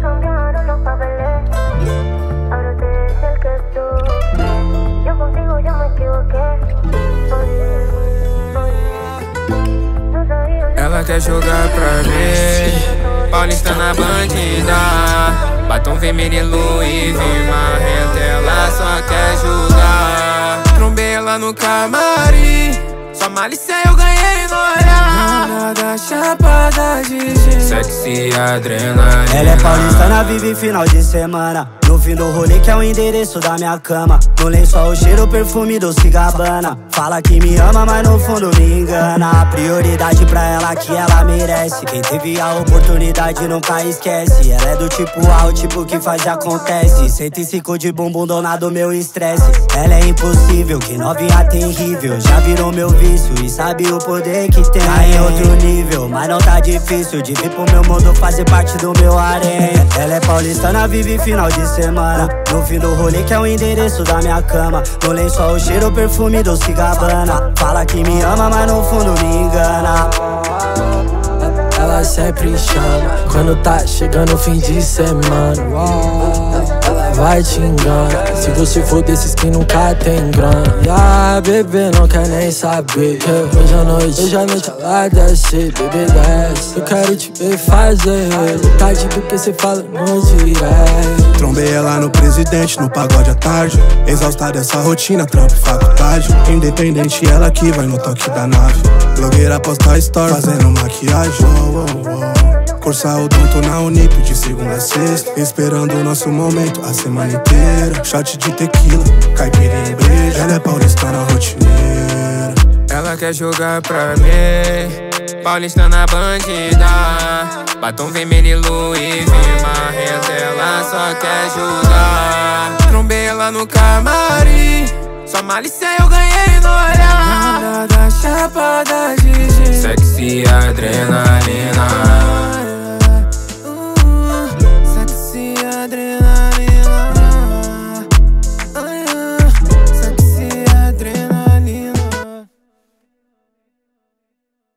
cambiaron los papeles. Ahora usted es el que sufre. Yo contigo ya me equivoqué. Ela quer jogar pra mim Paulista na bandida Batom vermelho V marrento Ela só quer jogar Trombei ela no camarim Só malícia eu ganhei Nada chapada de Sexy adrenalina. Ela é paulistana, vive final de semana No fim do rolê que é o endereço da minha cama. No lençol o cheiro, o perfume do cigabana. Fala que me ama, mas no fundo me engana. A prioridade pra ela que ela merece. Quem teve a oportunidade nunca esquece. Ela é do tipo A, o tipo que faz e acontece. 105 de bumbum, dona do meu estresse. Ela é impossível, que novinha terrível Já virou meu vício e sabe o poder que tem. Tá em outro nível, mas não tá difícil. De vir pro meu mundo fazer parte do meu harém. Ela é paulistana, vive final de semana No fim do rolê que é o endereço da minha cama. No lençol o cheiro, perfume do cigabana Fala que me ama, mas no fundo me engana. Ela sempre chama. Quando tá chegando o fim de semana. Vai te enganar se você for desses que nunca tem grana. E a bebê não quer nem saber. Que hoje à noite, hoje à noite ela desce, bebê desce. Eu quero te ver fazer. Tarde porque cê fala no direct. Trombei ela no presidente, no pagode à tarde. Exausta dessa rotina, trampo faculdade. Independente, ela que vai no toque da nave. Blogueira posta story, fazendo maquiagem. Oh, oh, oh. Donto na Unip de segunda a sexta. Esperando o nosso momento a semana inteira. Shot de tequila, caipirinha e breja. Ela é paulistana rotineira. Ela quer jogar pra mim Paulista na bandida Batom vermelho Louis V Ela só quer jogar Trombei ela no camarim Só malícia eu ganhei no olhar адреналин.